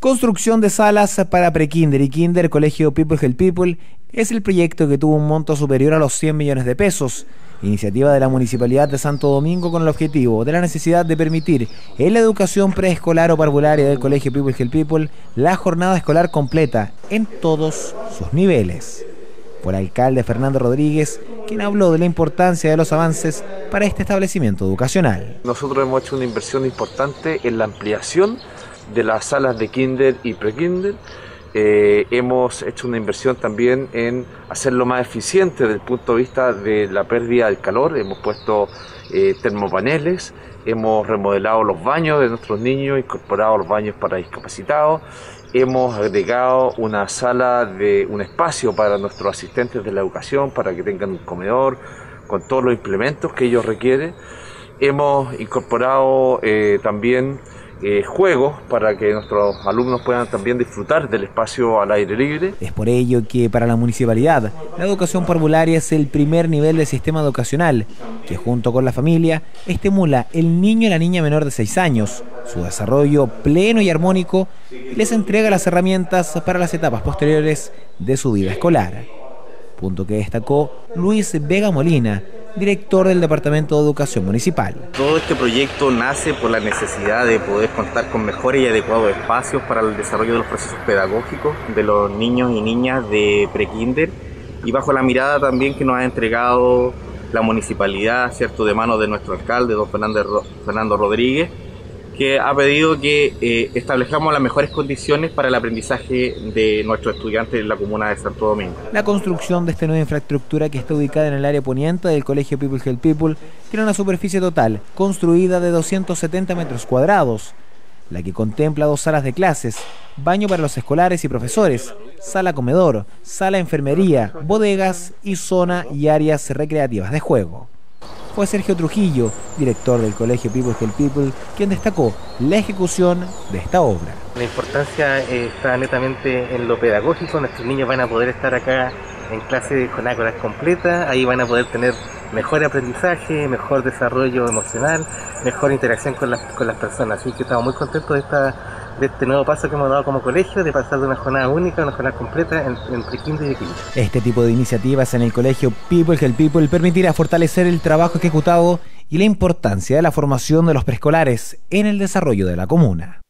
Construcción de salas para prekinder y kinder Colegio People Help People es el proyecto que tuvo un monto superior a los 100 millones de pesos. Iniciativa de la Municipalidad de Santo Domingo con el objetivo de la necesidad de permitir en la educación preescolar o parvularia del Colegio People Help People la jornada escolar completa en todos sus niveles. Por el alcalde Fernando Rodríguez, quien habló de la importancia de los avances para este establecimiento educacional. Nosotros hemos hecho una inversión importante en la ampliación de las salas de kinder y pre-kinder. Eh, hemos hecho una inversión también en hacerlo más eficiente desde el punto de vista de la pérdida del calor. Hemos puesto eh, termopaneles, hemos remodelado los baños de nuestros niños, incorporado los baños para discapacitados. Hemos agregado una sala de un espacio para nuestros asistentes de la educación para que tengan un comedor con todos los implementos que ellos requieren. Hemos incorporado eh, también eh, juegos para que nuestros alumnos puedan también disfrutar del espacio al aire libre. Es por ello que para la municipalidad la educación parvularia es el primer nivel del sistema educacional que junto con la familia estimula el niño y la niña menor de 6 años, su desarrollo pleno y armónico y les entrega las herramientas para las etapas posteriores de su vida escolar. Punto que destacó Luis Vega Molina, director del Departamento de Educación Municipal. Todo este proyecto nace por la necesidad de poder contar con mejores y adecuados espacios para el desarrollo de los procesos pedagógicos de los niños y niñas de prekinder y bajo la mirada también que nos ha entregado la municipalidad, cierto, de mano de nuestro alcalde, don Fernando Rodríguez, que ha pedido que eh, establezcamos las mejores condiciones para el aprendizaje de nuestros estudiantes en la comuna de Santo Domingo. La construcción de esta nueva infraestructura que está ubicada en el área poniente del Colegio People Help People tiene una superficie total construida de 270 metros cuadrados, la que contempla dos salas de clases, baño para los escolares y profesores, sala comedor, sala enfermería, bodegas y zona y áreas recreativas de juego fue Sergio Trujillo, director del Colegio People Help People, quien destacó la ejecución de esta obra. La importancia está netamente en lo pedagógico, nuestros niños van a poder estar acá en clase con ácoras completas, ahí van a poder tener mejor aprendizaje, mejor desarrollo emocional, mejor interacción con las, con las personas, así que estamos muy contentos de esta de este nuevo paso que hemos dado como colegio, de pasar de una jornada única a una jornada completa entre kinder y kinder. Este tipo de iniciativas en el colegio People Help People permitirá fortalecer el trabajo ejecutado y la importancia de la formación de los preescolares en el desarrollo de la comuna.